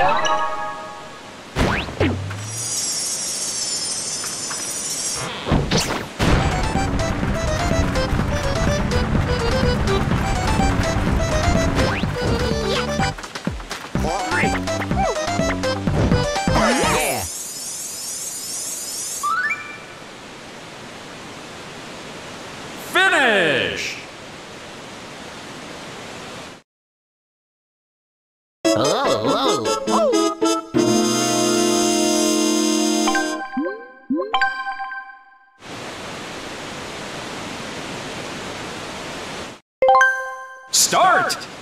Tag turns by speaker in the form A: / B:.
A: Yeah!
B: Finish!
A: Oh, oh.
B: Start!